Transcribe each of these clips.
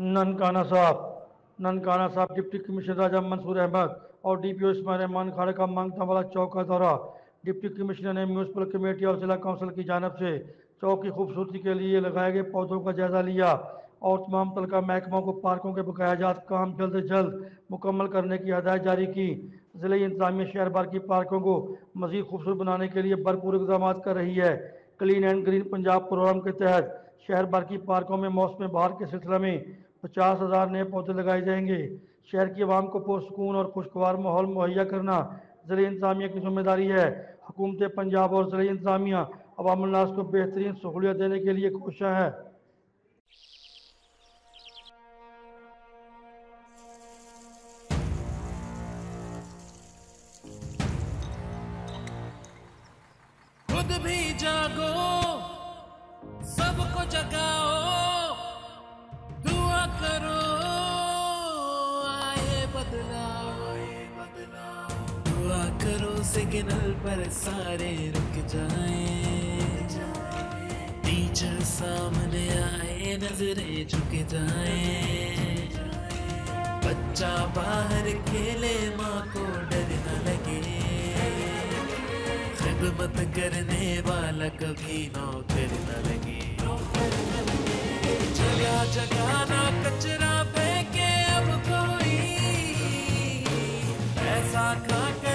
Nankana Sahib Nankana Sahib deputy commissioner Raja Mansoor Ahmed और DPO Ismail Rahman खाड़े का माँगता वाला चौक का दौरा। डिप्टी कमिश्नर ने म्यूनसिपल कमेटी और जिला काउंसिल की जानब से चौक की खूबसूरती के लिए लगाए गए पौधों का जायजा लिया और तमाम तलका महकमों को पार्कों के बकायाजात काम जल्द से जल्द मुकम्मल करने की हदायत जारी की। ज़िले इंतजामिया शहर भर की पार्कों को मजीद खूबसूरत बनाने के लिए भरपूर इकदाम कर रही है। Clean and green Punjab programme के तहत शहर भर की पार्कों में मौसम बहार के सिलसिले में पचास हज़ार नए पौधे लगाए जाएँगे। शहर की आवाम को पुरसकून और खुशगवार माहौल मुहैया करना ज़िले इंतजामिया की ज़िम्मेदारी है। हुकूमत पंजाब और ज़िले इंतजामिया अवामनास को बेहतरीन सहूलियत देने के लिए कोशा है। खुद भी जागो, सबको जगाओ सिग्नल पर सारे रुक जाए। टीचर सामने आए, नज़रें झुक जाएँ। बच्चा बाहर खेले, माँ को डर न लगे। खिदमत करने वाला कभी नौकर न लगे। जगह जगह कचरा फेंके अब कोई। ऐसा खा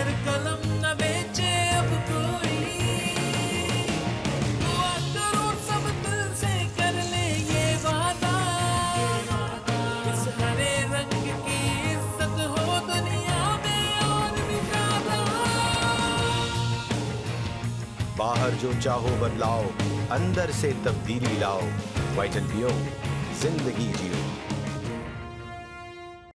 बाहर जो चाहो बदलाओ अंदर से तब्दीली लाओ। वाइटल पियो ज़िंदगी जियो।